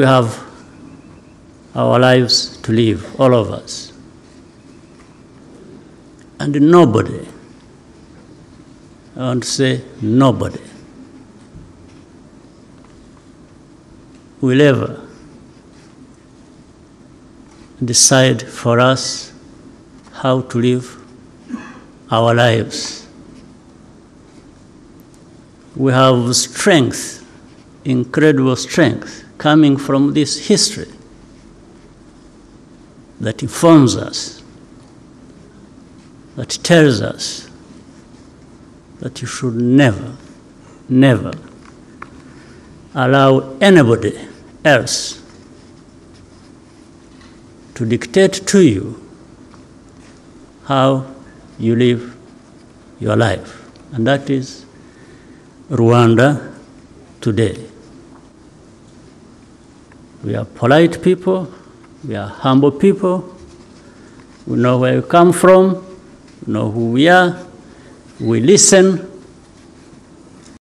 We have our lives to live, all of us. And nobody, I want to say nobody, will ever decide for us how to live our lives. We have strength, incredible strength, coming from this history that informs us, that tells us that you should never, never allow anybody else to dictate to you how you live your life. And that is Rwanda today. We are polite people, we are humble people, we know where we come from, know who we are, we listen,